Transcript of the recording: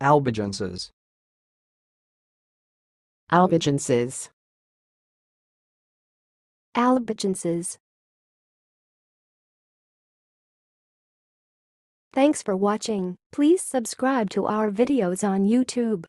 Albigenses. albigenses, albigenses. Thanks for watching. Please subscribe to our videos on YouTube.